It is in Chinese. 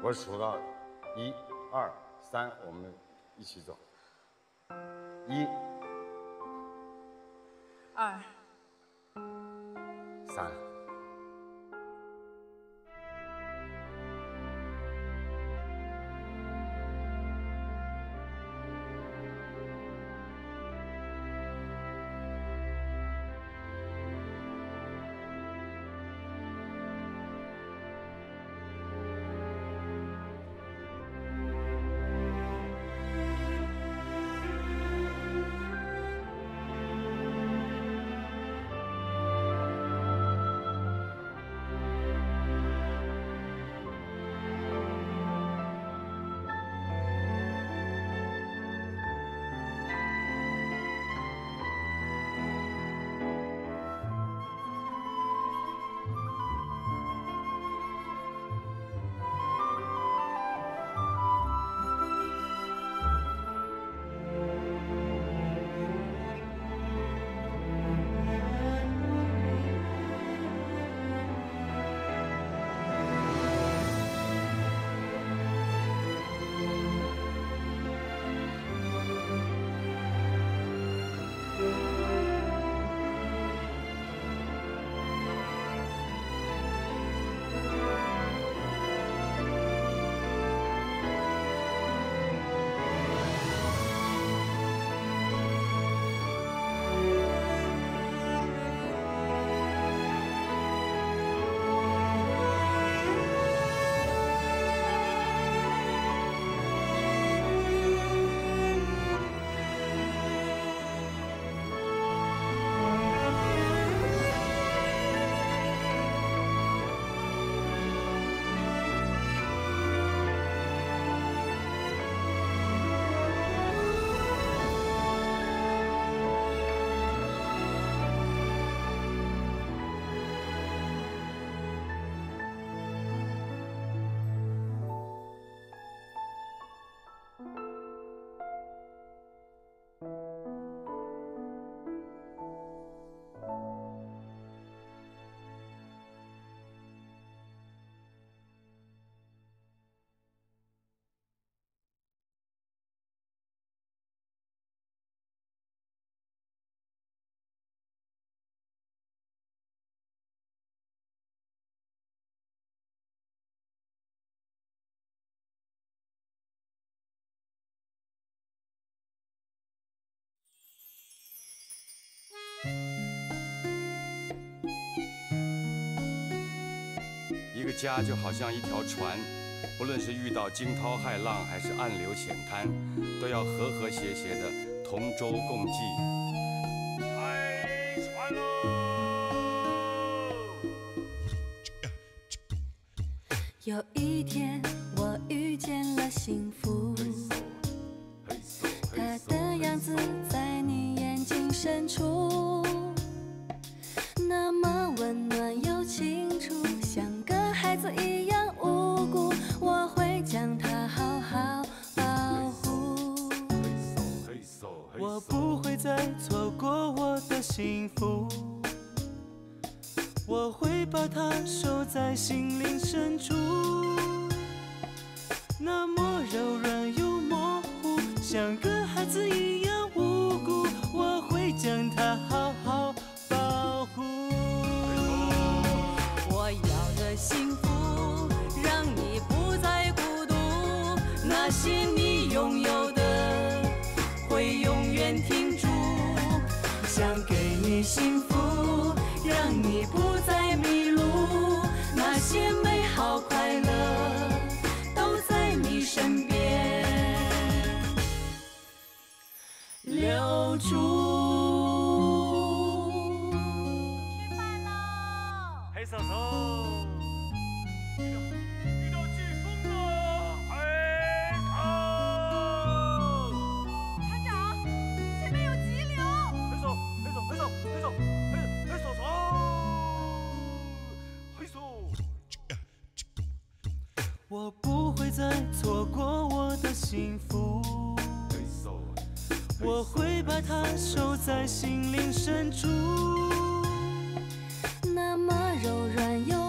我数到一、二、三，我们一起走。一、二、三。个家就好像一条船，不论是遇到惊涛骇浪，还是暗流险滩，都要和和谐谐的同舟共济。开船喽！有一天，我遇见了幸福，它的样子在你眼睛深处，的幸福，我会把它收在心灵深处，那么柔软又模糊，像个孩子一样无辜，我会将它好好保护。我要的幸福，让你不再孤独。那些你拥有幸福，让你不我不会再错过我的幸福，我会把它收在心灵深处。那么柔软又